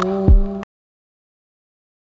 Oh.